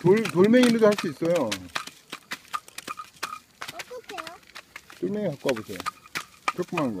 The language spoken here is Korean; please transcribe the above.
돌, 돌멩이로도 할 수 있어요. 어떡해요? 돌멩이 갖고 와보세요. 조그만 거.